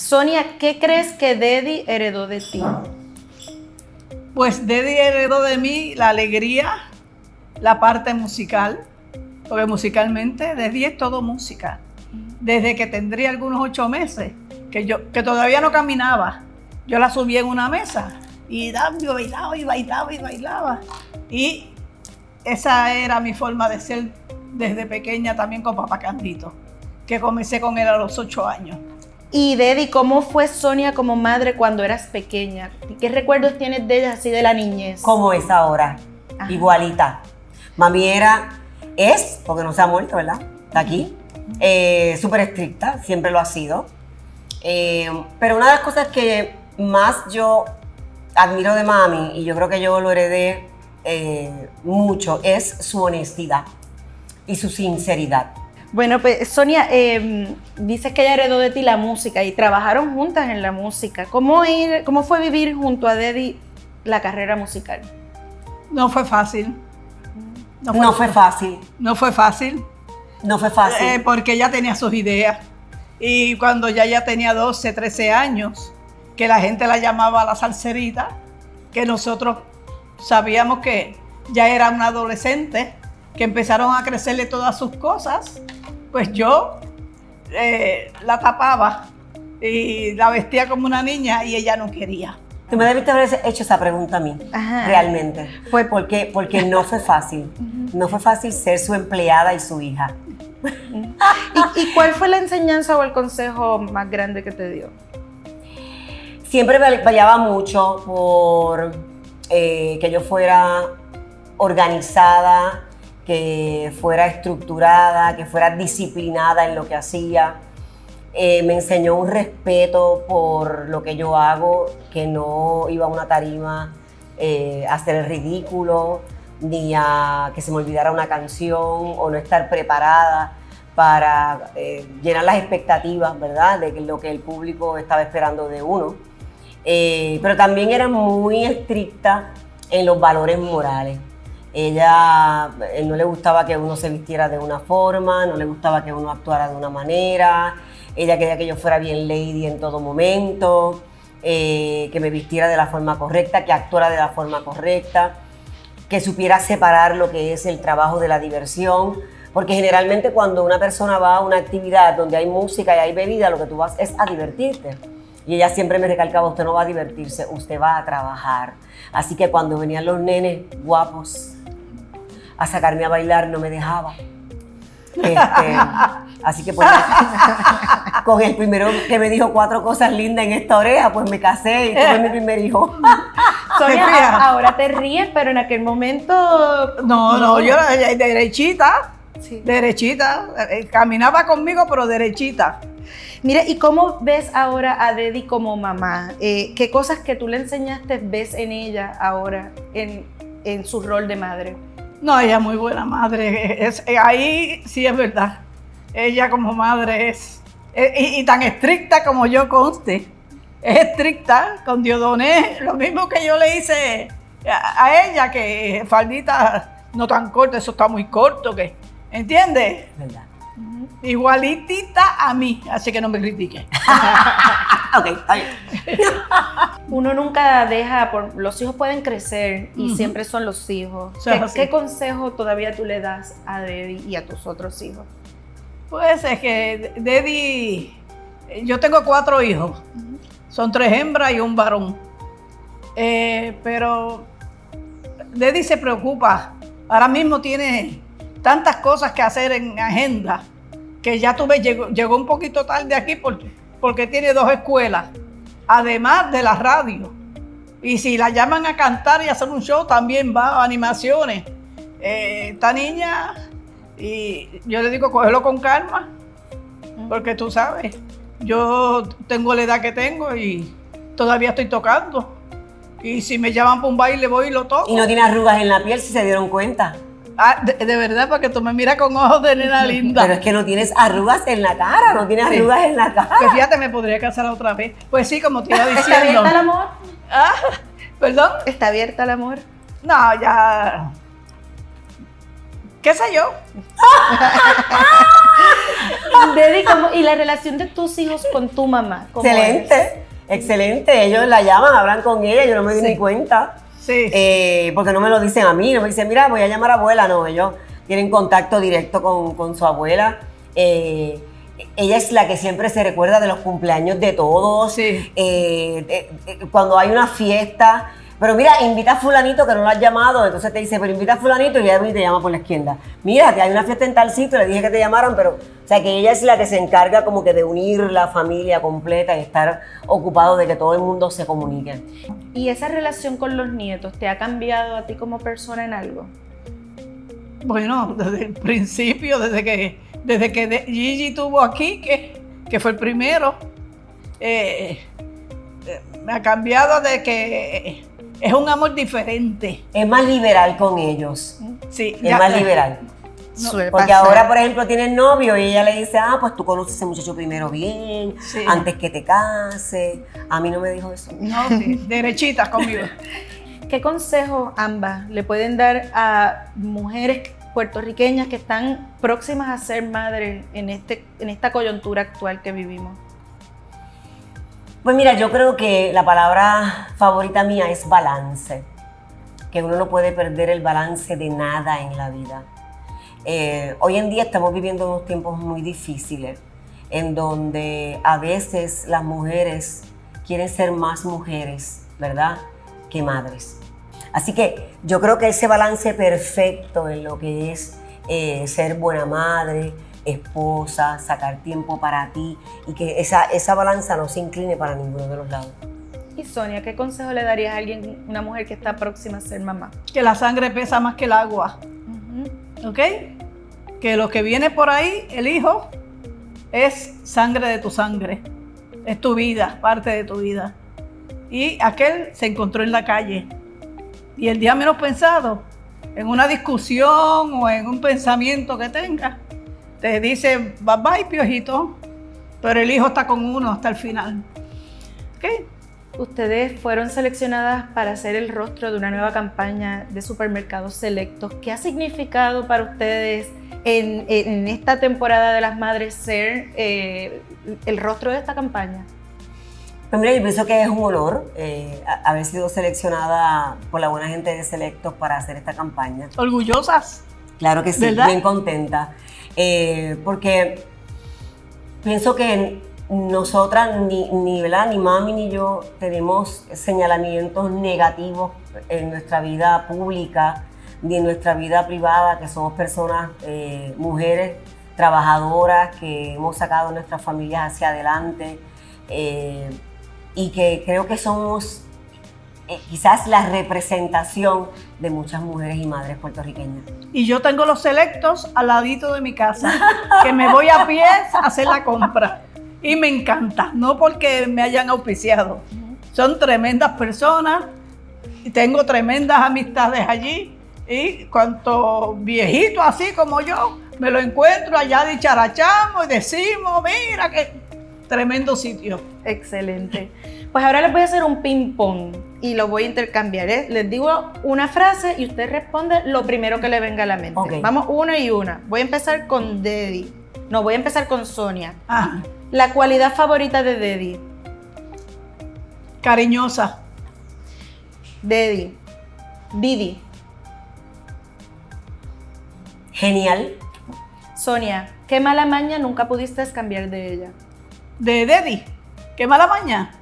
Sonia, ¿qué crees que Dedi heredó de ti? Pues Dedi heredó de mí la alegría, la parte musical, porque musicalmente Dedi es todo música. Desde que tendría algunos ocho meses, que yo que todavía no caminaba, yo la subí en una mesa y bailaba y bailaba y bailaba. Y esa era mi forma de ser desde pequeña también con Papá Candito, que comencé con él a los ocho años. Y Dedi, ¿cómo fue Sonia como madre cuando eras pequeña? ¿Qué recuerdos tienes de ella así de la niñez? Como es ahora, igualita. Mami era, es, porque no se ha muerto, ¿verdad? Está aquí. Eh, Súper estricta, siempre lo ha sido. Eh, pero una de las cosas que más yo admiro de mami, y yo creo que yo lo heredé eh, mucho, es su honestidad y su sinceridad. Bueno, pues Sonia, eh, dices que ella heredó de ti la música y trabajaron juntas en la música. ¿Cómo, ir, ¿Cómo fue vivir junto a Dedi la carrera musical? No fue fácil. No fue, no fue fácil. No fue fácil. No fue fácil. Eh, porque ella tenía sus ideas. Y cuando ya ya tenía 12, 13 años, que la gente la llamaba la salserita, que nosotros sabíamos que ya era una adolescente, que empezaron a crecerle todas sus cosas, pues yo eh, la tapaba y la vestía como una niña y ella no quería. Tú me debiste haber hecho esa pregunta a mí, realmente. Fue porque, porque no fue fácil. No fue fácil ser su empleada y su hija. ¿Y, ¿Y, cuál fue la enseñanza o el consejo más grande que te dio? Siempre vallaba mucho por eh, que yo fuera organizada, que fuera estructurada, que fuera disciplinada en lo que hacía. Eh, me enseñó un respeto por lo que yo hago, que no iba a una tarima eh, a hacer el ridículo, ni a que se me olvidara una canción o no estar preparada para llenar las expectativas, ¿verdad?, de lo que el público estaba esperando de uno. Eh, pero también era muy estricta en los valores morales. Ella eh, no le gustaba que uno se vistiera de una forma, no le gustaba que uno actuara de una manera, ella quería que yo fuera bien lady en todo momento, eh, que me vistiera de la forma correcta, que actuara de la forma correcta, que supiera separar lo que es el trabajo de la diversión, porque generalmente cuando una persona va a una actividad donde hay música y hay bebida, lo que tú vas es a divertirte. Y ella siempre me recalcaba, usted no va a divertirse, usted va a trabajar. Así que cuando venían los nenes guapos a sacarme a bailar, no me dejaba. Este, así que pues, con el primero que me dijo cuatro cosas lindas en esta oreja, pues me casé y tuve mi primer hijo. Sonia, ahora te ríes, pero en aquel momento... No, no, yo derechita, derechita, eh, caminaba conmigo pero derechita. Mira, ¿y cómo ves ahora a Dedi como mamá? Eh, ¿Qué cosas que tú le enseñaste ves en ella ahora, en, en su rol de madre? No, ella es muy buena madre. Es, ahí sí es verdad. Ella como madre es, y, tan estricta como yo conste. Es estricta con Diodoné, lo mismo que yo le hice a, a ella, que faldita no tan corta, eso está muy corto, que, ¿entiendes? Verdad. Igualitita a mí, así que no me critique. ok, está bien. Uno nunca deja, por, los hijos pueden crecer y siempre son los hijos. ¿Qué, consejo todavía tú le das a Debbie y a tus otros hijos? Pues es que Debbie, yo tengo cuatro hijos, son tres hembras y un varón. Eh, pero Debbie se preocupa, ahora mismo tiene tantas cosas que hacer en agenda que ya tuve, llegó, llegó un poquito tarde aquí porque, porque tiene dos escuelas, además de la radio. Y si la llaman a cantar y hacer un show, también va a animaciones. Eh, esta niña, y yo le digo, cógelo con calma, porque tú sabes, yo tengo la edad que tengo y todavía estoy tocando. Y si me llaman para un baile, voy y lo toco. Y no tiene arrugas en la piel, si se dieron cuenta. Ah, de, verdad, porque tú me miras con ojos de nena linda. Pero es que no tienes arrugas en la cara, no tienes arrugas en la cara. Pues fíjate, me podría casar otra vez. Pues sí, como te iba diciendo. ¿Está abierta el amor? Ah, ¿Perdón? ¿Está abierta el amor? No, ya. ¿Qué sé yo? ¿y la relación de tus hijos con tu mamá? Excelente, excelente. Ellos la llaman, hablan con ella, yo no me di ni cuenta. Sí. Eh, porque no me lo dicen a mí, no me dicen, mira, voy a llamar a abuela, no, ellos tienen contacto directo con, su abuela. Eh, ella es la que siempre se recuerda de los cumpleaños de todos. Sí. Eh, cuando hay una fiesta, pero mira, invita a fulanito que no lo has llamado, entonces te dice, pero invita a fulanito y ya te llama por la izquierda. Mira, que hay una fiesta en tal sitio, le dije que te llamaron, pero, o sea, que ella es la que se encarga como que de unir la familia completa y estar ocupado de que todo el mundo se comunique. ¿Y esa relación con los nietos te ha cambiado a ti como persona en algo? Bueno, desde el principio, desde que, desde que Gigi tuvo aquí, que, que fue el primero, eh, eh, me ha cambiado de que es un amor diferente. Es más liberal con ellos. Sí. Es más liberal. porque ahora, por ejemplo, tiene novio y ella le dice, ah, pues tú conoces a ese muchacho primero bien, antes que te case. A mí no me dijo eso. No, sí, derechitas conmigo. ¿Qué consejo ambas le pueden dar a mujeres puertorriqueñas que están próximas a ser madres en, este, en esta coyuntura actual que vivimos? Pues mira, yo creo que la palabra favorita mía es balance, que uno no puede perder el balance de nada en la vida. Eh, hoy en día estamos viviendo unos tiempos muy difíciles, en donde a veces las mujeres quieren ser más mujeres, ¿verdad?, que madres. Así que yo creo que ese balance perfecto en lo que es eh, ser buena madre, esposa, sacar tiempo para ti y que esa, esa balanza no se incline para ninguno de los lados. Y Sonia, ¿qué consejo le darías a alguien, una mujer que está próxima a ser mamá? Que la sangre pesa más que el agua. ¿Ok? Que lo que viene por ahí, el hijo, es sangre de tu sangre. Es tu vida, parte de tu vida. Y aquel se encontró en la calle. Y el día menos pensado, en una discusión o en un pensamiento que tenga, te dice, bye bye, piojito, pero el hijo está con uno hasta el final. ¿Okay? Ustedes fueron seleccionadas para ser el rostro de una nueva campaña de supermercados selectos. ¿Qué ha significado para ustedes en, esta temporada de las madres ser eh, el rostro de esta campaña? Pues mira, yo pienso que es un honor eh, haber sido seleccionada por la buena gente de Selectos para hacer esta campaña. ¿Orgullosas? Claro que sí, bien contenta. Eh, porque pienso que nosotras, ni, ni, ni mami ni yo, tenemos señalamientos negativos en nuestra vida pública ni en nuestra vida privada, que somos personas, eh, mujeres trabajadoras, que hemos sacado nuestras familias hacia adelante eh, y que creo que somos eh, quizás la representación de muchas mujeres y madres puertorriqueñas. Y yo tengo los selectos al ladito de mi casa, que me voy a pies a hacer la compra. Y me encanta, no porque me hayan auspiciado. Son tremendas personas y tengo tremendas amistades allí. Y cuanto viejito así como yo, me lo encuentro allá dicharachamos y decimos, mira qué tremendo sitio. Excelente. Pues ahora les voy a hacer un ping-pong y lo voy a intercambiar. ¿eh? Les digo una frase y usted responde lo primero que le venga a la mente. Vamos una y una. Voy a empezar con Dedi. No, voy a empezar con Sonia. Ah. La cualidad favorita de Dedi. Cariñosa. Dedi. Didi. Genial. Sonia, ¿qué mala maña nunca pudiste cambiar de ella? De Dedi. ¿Qué mala maña?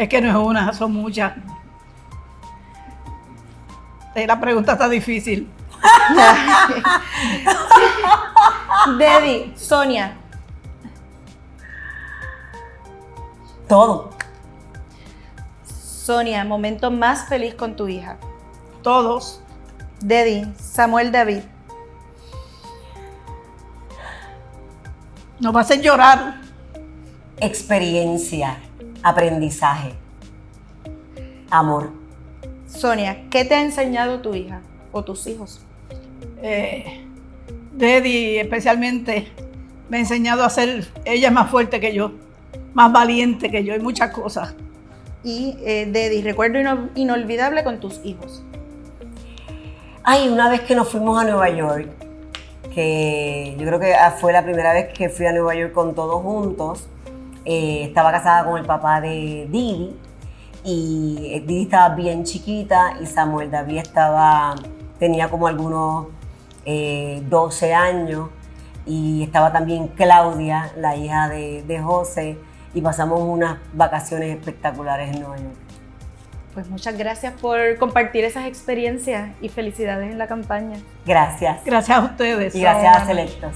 Es que no es una, son muchas. Eh, la pregunta está difícil. Dedi, Sonia. Todo. Sonia, momento más feliz con tu hija. Todos. Dedi, Samuel David. Nos va a hacer llorar. Experiencia aprendizaje, amor. Sonia, ¿qué te ha enseñado tu hija o tus hijos? Eh, especialmente me ha enseñado a ser ella más fuerte que yo, más valiente que yo y muchas cosas. Y eh, Dedi, recuerdo inolvidable con tus hijos. Ay, una vez que nos fuimos a Nueva York que yo creo que ah, fue la primera vez que fui a Nueva York con todos juntos. Eh, estaba casada con el papá de Didi y eh, Didi estaba bien chiquita y Samuel David estaba, tenía como algunos 12 años y estaba también Claudia, la hija de, de José, y pasamos unas vacaciones espectaculares en Nueva York. Pues muchas gracias por compartir esas experiencias y felicidades en la campaña. Gracias. Gracias a ustedes. Y gracias a Selectos.